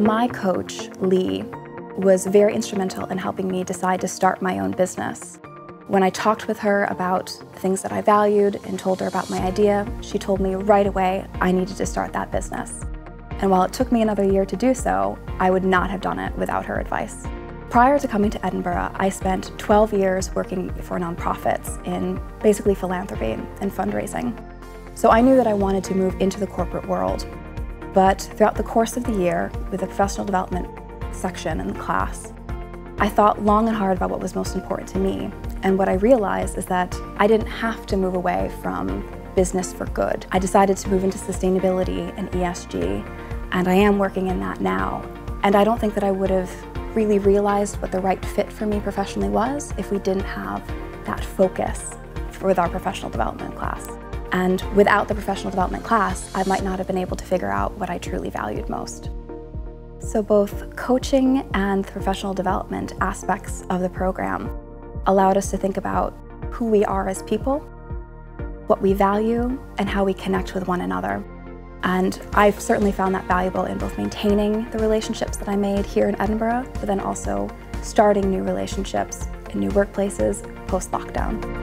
My coach, Lee, was very instrumental in helping me decide to start my own business. When I talked with her about things that I valued and told her about my idea, she told me right away I needed to start that business. And while it took me another year to do so, I would not have done it without her advice. Prior to coming to Edinburgh, I spent 12 years working for nonprofits in basically philanthropy and fundraising. So I knew that I wanted to move into the corporate world. But throughout the course of the year, with the professional development section in the class, I thought long and hard about what was most important to me. And what I realized is that I didn't have to move away from business for good. I decided to move into sustainability and ESG, and I am working in that now. And I don't think that I would have really realized what the right fit for me professionally was if we didn't have that focus with our professional development class. And without the professional development class, I might not have been able to figure out what I truly valued most. So both coaching and the professional development aspects of the program allowed us to think about who we are as people, what we value, and how we connect with one another. And I've certainly found that valuable in both maintaining the relationships that I made here in Edinburgh, but then also starting new relationships in new workplaces post-lockdown.